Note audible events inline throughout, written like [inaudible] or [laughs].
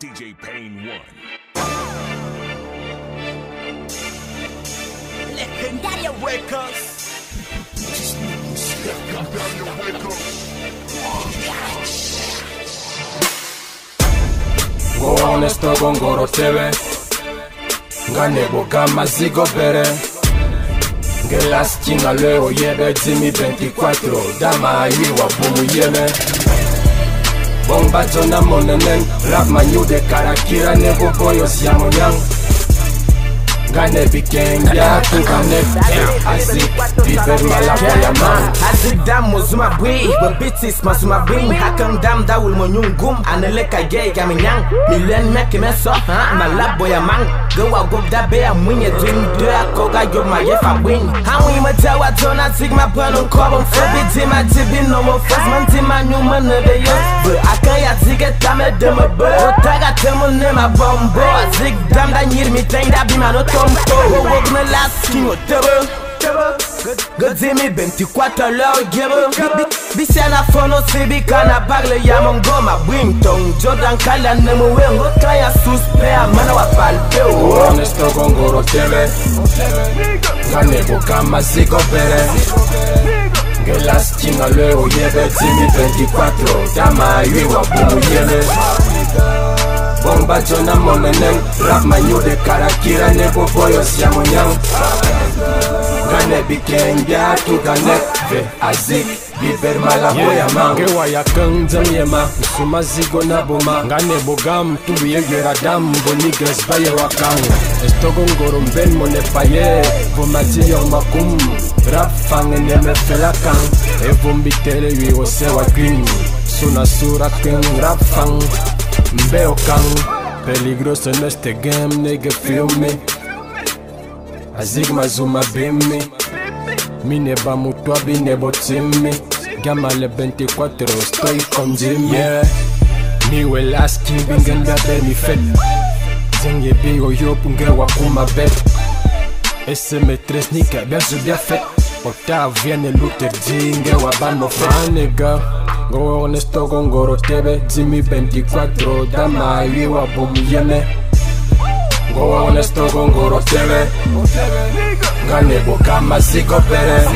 DJ Pain 1. Legendario Records. Ngohonesto gongoro tebe Ngane boka mazigo bere Ngelas leo yebe Djimy 24 Dama yiwa bumu yeme Bomba jona monenen Rap manyude karakira nebo boyo siamo nyang Ngane bikeng ya tukane. Azik biber malaboya man. Hazik dam mo zuma bui Ba bitis ma zuma bing Hakan dam dawul mo nyung gum Anele ka gay gami nyang. Milen me kime so ha Ma lab boya mang Gawa gob da be a mwinye Dream de a koga yob ma ye fa wing Hawi ma jawa tona Zig ma panon kobon Fobi di ma tibi no mo Fos man ti ma nyu ma nebe yo. Be akan ya zige tame de me be Otaga temo ne ma bombo Zig dam da nyir mi teng da bi ma no tombo. Wog me last king o tebe Găzimi 24 coată lău ghebă Bisea na fono sibi ca na bagle ia mongoma. Wington Jordan calea nemu wengo. Taya sus pe a mana wa palpeu Onesto gongoro cheve Kanebo kama siko pere Gelas chinga leo yebe Zimi 24 Tama yui wa bumu yebe Bomba jona monenen Rap manyude karakira nebo boyo siamo nyang bikengya tuganeke azik bibermala boyama ngewa yaka nzamyema nsuma zigo na boma. Nga ne bogamu tubiyegera damu bonigres bayewakanga estogo ngoro mben monepaye vomatiyo makumu rafange nemefelakan evombitele wiwose wakwin suna sura kin rafan mbeokan peligroso neste game nege filme. Azigmazuma bimi. Mine ba mutwa bine botimi Gama le 24 estoy con Djimy Yeah. Mi welas king bingenda be mi fet Zenye bigo yo punge wakuma bet. SM3 nika bien su bien fait Octavia ne Luther jinge wa bano fe ah, nigga. Go honesto gongoro tebe Djimy 24 Dama iwa bomu yeme. Go honesto gongoro tebe. Ngane boka maziko pere.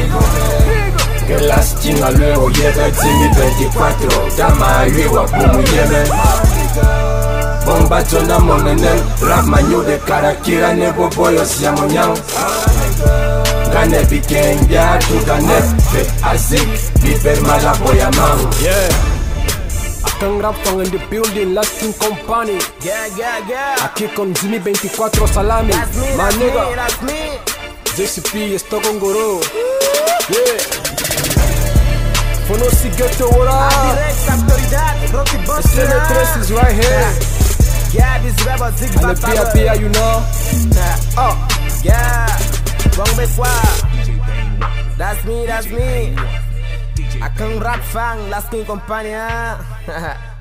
Ngelas chinga leo yebe Djimy 24 Dama iwa bomu yeme Bomba jona monenen Rap manyude karakira nebo boyo siamo nyang Ngane bikengya tugane Fe azik biber malaboya mang Yeah. Akang rap fang in the building, lasting company. Yeah, yeah, yeah. Aquí con Djimy 24 Salamy. That's me, My that's me, nigga that's me JCP, esto con Goro Yeah. Fonosi Getto, what up? Direct autoridad Rocky Buster SM3 is right here. Yeah, this rapper Zig And the Pia Pia, you know? Oh, yeah. Wrong best That's me, that's me. Akan rap fang, last king company ah. [laughs]